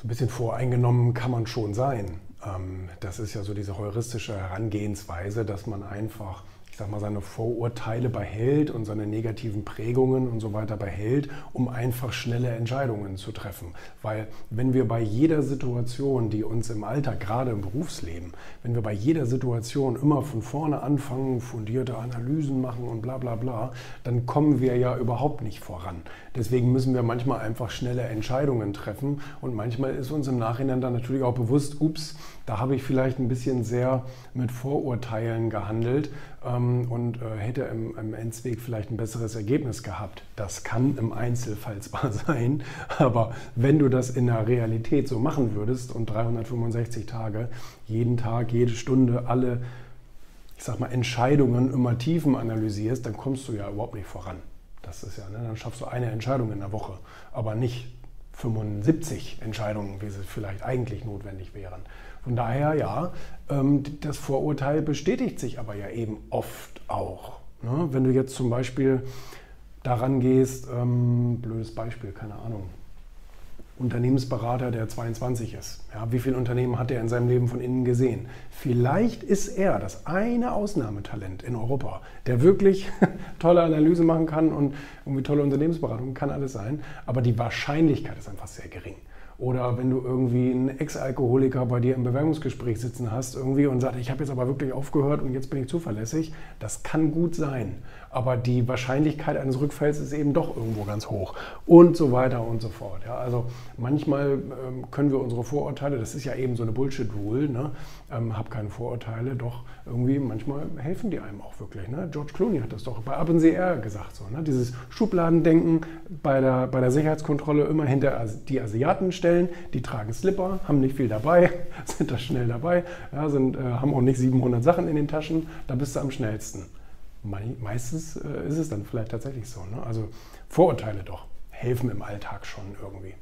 So ein bisschen voreingenommen kann man schon sein. Ähm, das ist ja so diese heuristische Herangehensweise, dass man einfach sag mal, seine Vorurteile behält und seine negativen Prägungen und so weiter behält, um einfach schnelle Entscheidungen zu treffen. Weil wenn wir bei jeder Situation, die uns im Alltag, gerade im Berufsleben, wenn wir bei jeder Situation immer von vorne anfangen, fundierte Analysen machen und bla bla bla, dann kommen wir ja überhaupt nicht voran. Deswegen müssen wir manchmal einfach schnelle Entscheidungen treffen und manchmal ist uns im Nachhinein dann natürlich auch bewusst, ups, da habe ich vielleicht ein bisschen sehr mit Vorurteilen gehandelt ähm, und äh, hätte im, im, Endsweg vielleicht ein besseres Ergebnis gehabt. Das kann im Einzelfall zwar sein, aber wenn du das in der Realität so machen würdest und 365 Tage, jeden Tag, jede Stunde, alle, ich sag mal, Entscheidungen immer Tiefen analysierst, dann kommst du ja überhaupt nicht voran. Das ist ja, ne, dann schaffst du eine Entscheidung in der Woche, aber nicht 75 Entscheidungen, wie sie vielleicht eigentlich notwendig wären. Von daher, ja, ähm, das Vorurteil bestätigt sich aber ja eben oft auch. Ne? Wenn du jetzt zum Beispiel daran gehst, ähm, blödes Beispiel, keine Ahnung, Unternehmensberater, der 22 ist. Ja, wie viele Unternehmen hat er in seinem Leben von innen gesehen? Vielleicht ist er das eine Ausnahmetalent in Europa, der wirklich tolle Analyse machen kann und irgendwie tolle Unternehmensberatung kann alles sein, aber die Wahrscheinlichkeit ist einfach sehr gering. Oder wenn du irgendwie einen Ex-Alkoholiker bei dir im Bewerbungsgespräch sitzen hast irgendwie und sagst, ich habe jetzt aber wirklich aufgehört und jetzt bin ich zuverlässig, das kann gut sein. Aber die Wahrscheinlichkeit eines Rückfalls ist eben doch irgendwo ganz hoch. Und so weiter und so fort. Ja, also manchmal ähm, können wir unsere Vorurteile, das ist ja eben so eine Bullshit-Rule, ne? ähm, hab keine Vorurteile, doch irgendwie manchmal helfen die einem auch wirklich. Ne? George Clooney hat das doch bei Ab AbenCR gesagt, so, ne? dieses Schubladendenken bei der, bei der Sicherheitskontrolle immer hinter die Asiaten stellen stellen. Die tragen Slipper, haben nicht viel dabei, sind da schnell dabei, ja, sind, äh, haben auch nicht 700 Sachen in den Taschen. Da bist du am schnellsten. Meistens äh, ist es dann vielleicht tatsächlich so. Ne? Also Vorurteile doch helfen im Alltag schon irgendwie.